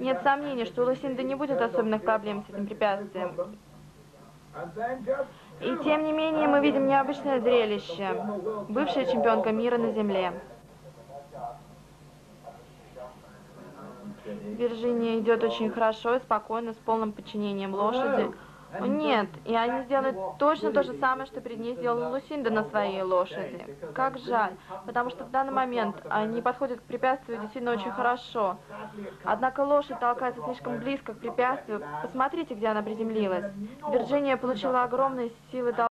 Нет сомнений, что у Лусинды не будет особенных проблем с этим препятствием. И тем не менее мы видим необычное зрелище. Бывшая чемпионка мира на земле. Виржиния идет очень хорошо спокойно, с полным подчинением лошади. Нет, и они сделают точно то же самое, что перед ней сделала Лусинда на своей лошади. Как жаль, потому что в данный момент они подходят к препятствию действительно очень хорошо. Однако лошадь толкается слишком близко к препятствию. Посмотрите, где она приземлилась. Вирджиния получила огромные силы